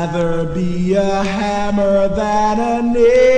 rather be a hammer than a nail.